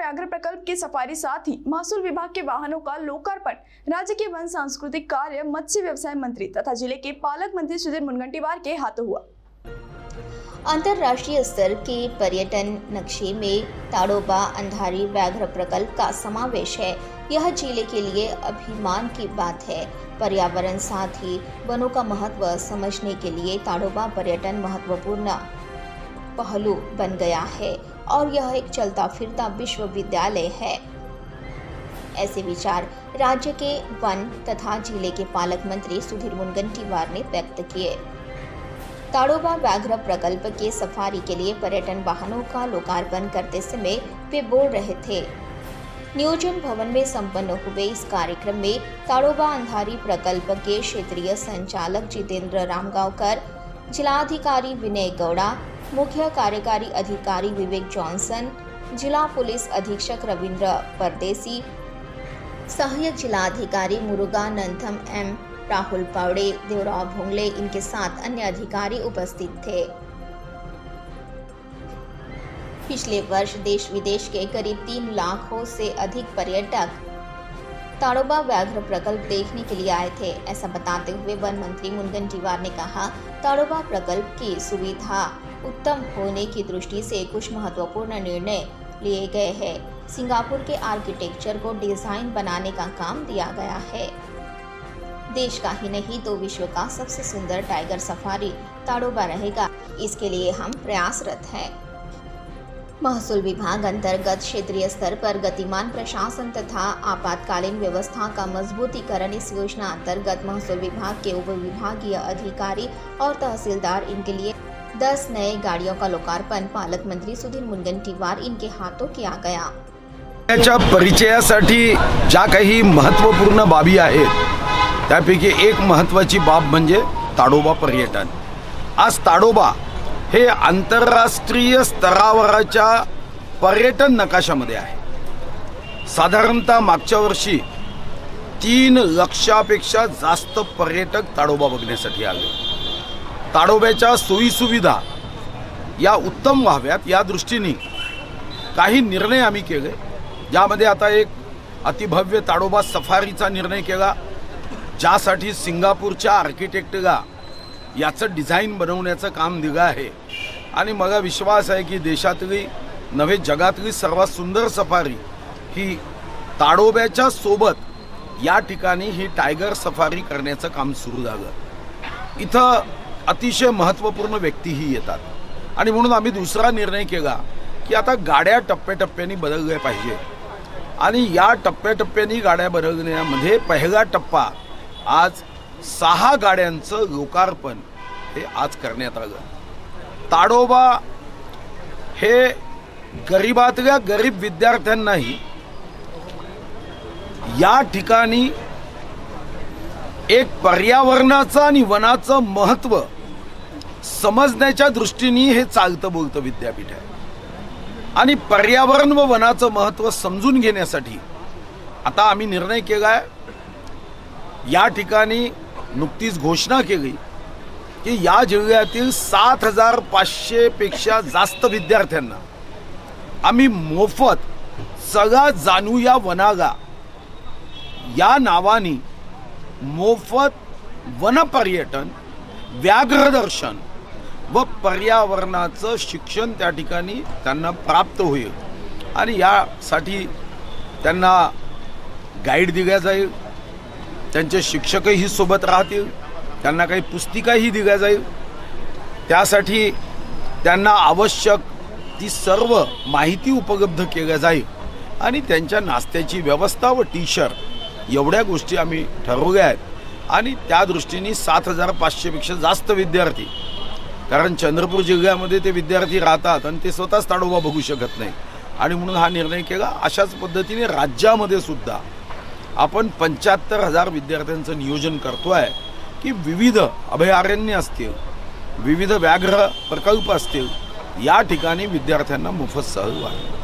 व्याघ्र प्रकल्प की सफारी साथ ही महसूल विभाग के वाहनों का लोकार्पण, राज्य के वन सांस्कृतिक कार्य, मत्स्य व्यवसाय मंत्री तथा ज़िले के पालक मंत्री सुधीर मुनगंटीवार के हाथों हुआ। अंतर्राष्ट्रीय स्तर के पर्यटन नक्शे में ताड़ोबा, अंधारी व्याघ्र प्रकल्प का समावेश है। यह ज़िले के लिए अभिमान की बात है। पर्यावरण साथ ही वनों का महत्व समझने के लिए ताड़ोबा पर्यटन महत्वपूर्ण पहलू बन गया है। और यह एक चलता फिरता विश्वविद्यालय है। ऐसे विचार राज्य के वन तथा ज़िले के पालक मंत्री सुधीर मुनगंटीवार ने व्यक्त किए। ताड़ोबा व्याघ्र प्रकल्प के सफारी के लिए पर्यटन वाहनों का लोकार्पण करते समय वे बोल रहे थे। नियोजन भवन में संपन्न हुए इस कार्यक्रम में ताड़ोबा अंधारी प्रकल्प के क्षेत्रीय संचालक जितेंद्र रामगांवकर, जिलाधिकारी विनय गौड़ा मुख्य कार्यकारी अधिकारी विवेक जॉनसन, जिला पुलिस अधीक्षक रविंद्र परदेसी, सहायक जिलाधिकारी मुरुगा नंथम एम राहुल पावड़े, देवराव भोंगले इनके साथ अन्य अधिकारी उपस्थित थे। पिछले वर्ष देश विदेश के करीब तीन लाखों से अधिक पर्यटक ताड़ोबा व्याघ्र प्रकल्प देखने के लिए आए थे। ऐसा बताते हुए वन मंत्री मुनगंटीवार ने कहा ताड़ोबा प्रकल्प की सुविधा उत्तम होने की दृष्टि से कुछ महत्वपूर्ण निर्णय लिए गए हैं। सिंगापुर के आर्किटेक्चर को डिज़ाइन बनाने का काम दिया गया है। देश का ही नहीं तो विश्व का सबसे सुंदर टाइगर सफारी ताड़ोबा रहेगा। इसके लिए हम प्रयासरत हैं। महसूल विभाग अंतर्गत क्षेत्रीय स्तर पर गतिमान प्रशासन तथा आपातकालीन व्यवस्था का मजबूतीकरण इस योजना अंतर्गत महसूल विभाग के उप विभागीय अधिकारी और तहसीलदार इनके लिए दस नए गाड़ियों का लोकार्पण पालक मंत्री सुधीर मुनगंटीवार इनके हाथों किया गया। त्याच्या परिचयासाठी ज्या काही महत्त्वपूर्ण बाबी आहेत त्यापैकी एक महत्त्वाची बाब म्हणजे ताडोबा पर्यटन. आज ताडोबा हे आंतरराष्ट्रीय स्तरावरच्या पर्यटन नकाशामध्ये आहे. साधारणतः मागच्या वर्षी तीन लक्षापेक्षा जास्त पर्यटक ताडोबा बघण्यासाठी आले. ताडोब्याच्या सोयीसुविधा या उत्तम व्हाव्यात या दृष्टीने काही निर्णय आम्ही केले. ज्यामध्ये आता एक अतिभव्य ताडोबा सफारीचा निर्णय केला ज्यासाठी सिंगापूरच्या आर्किटेक्टला याचं डिझाईन बनवण्याचं काम दिलं आहे. आणि मला विश्वास आहे की देशातली नव्हे जगातली सर्वात सुंदर सफारी ही ताडोब्याच्या सोबत या ठिकाणी ही टायगर सफारी करण्याचं काम सुरू झालं. इथं अतिशय महत्त्वपूर्ण व्यक्तीही येतात. आणि म्हणून आम्ही दुसरा निर्णय केला की आता गाड्या टप्प्याटप्प्याने बदलल्या पाहिजे. आणि या टप्प्याटप्प्याने गाड्या बदलण्यामध्ये पहिला टप्पा आज सहा गाड्यांचं लोकार्पण हे आज करण्यात आलं. ताडोबा हे गरिबातल्या गरीब विद्यार्थ्यांनाही या ठिकाणी एक पर्यावरणाचं आणि वनाचं महत्त्व समजण्याच्या दृष्टीने हे चालतं बोलतं विद्यापीठ आहे. आणि पर्यावरण व वनाचं महत्त्व समजून घेण्यासाठी आता आम्ही निर्णय केला आहे या ठिकाणी नुकतीच घोषणा केली की या जिल्ह्यातील सात हजार पाचशेपेक्षा जास्त विद्यार्थ्यांना आम्ही मोफत सगळा जाणूया वनागा या नावाने मोफत वनपर्यटन व्याघ्रदर्शन व पर्यावरणाचं शिक्षण त्या ठिकाणी त्यांना प्राप्त होईल. आणि यासाठी त्यांना गाईड दिल्या जाईल. त्यांचे शिक्षकही सोबत राहतील. त्यांना काही पुस्तिकाही दिल्या जाईल. त्यासाठी त्यांना आवश्यक ती सर्व माहिती उपलब्ध केल्या जाईल. आणि त्यांच्या नाश्त्याची व्यवस्था व टी शर्ट एवढ्या गोष्टी आम्ही ठरवल्या आहेत. आणि त्या दृष्टीने सात हजार पाचशेपेक्षा जास्त विद्यार्थी कारण चंद्रपूर जिल्ह्यामध्ये ते विद्यार्थी राहतात आणि ते स्वतःच ताडोबा बघू शकत नाही. आणि म्हणून हा निर्णय केला. अशाच पद्धतीने राज्यामध्ये सुद्धा आपण पंच्याहत्तर हजार विद्यार्थ्यांचं नियोजन करतो आहे की विविध अभयारण्य असतील विविध व्याघ्र प्रकल्प असतील या ठिकाणी विद्यार्थ्यांना मोफत सहल वाढेल